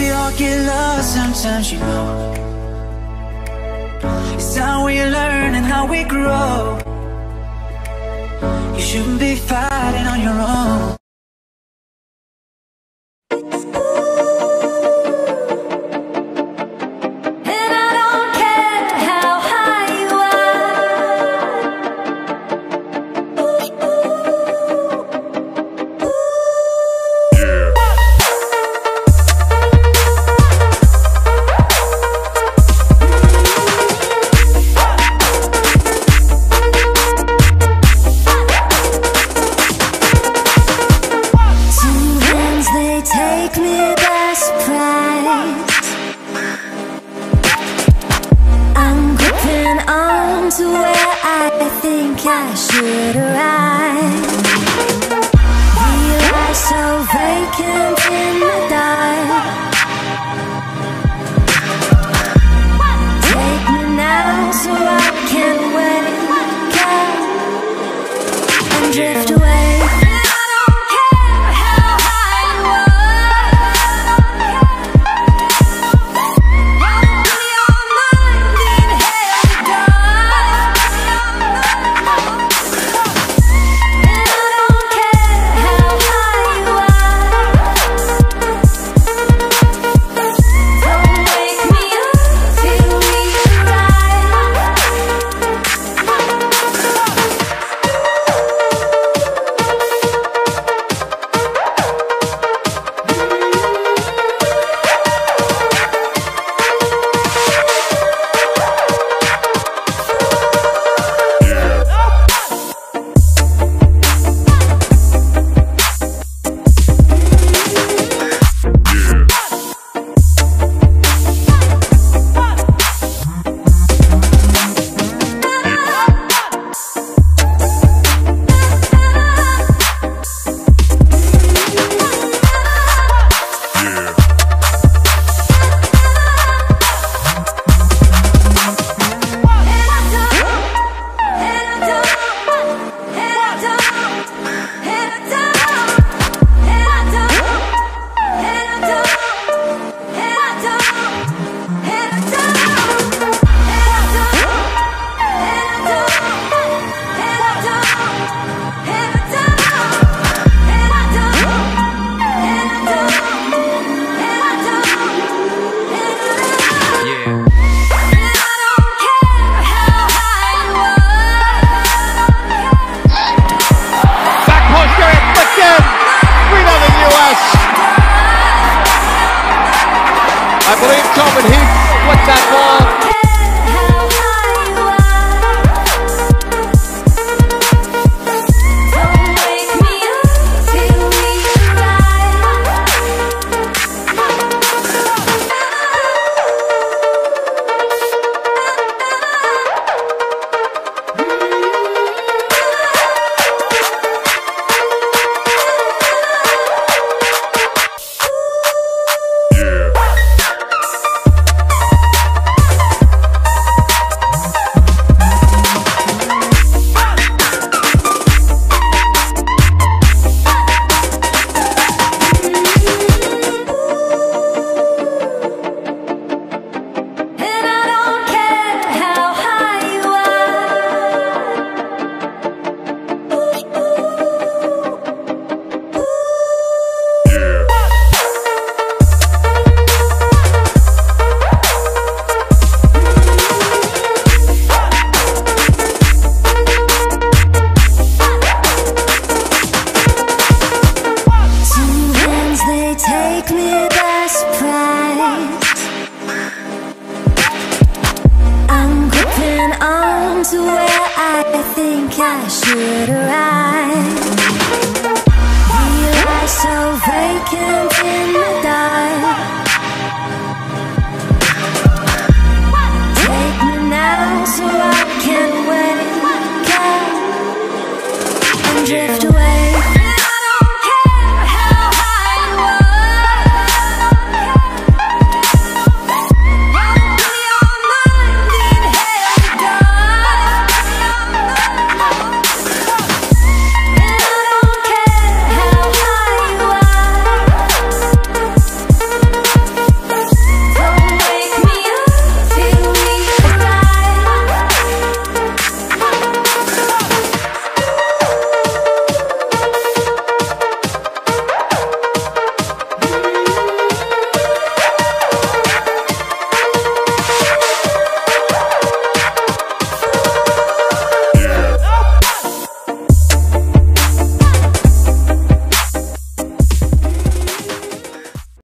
we all get lost sometimes, you know. It's how we learn and how we grow. You shouldn't be fighting I should 3 0 US. I believe Tobin Heath with that ball. To where I think I should arrive. Feel so vacant in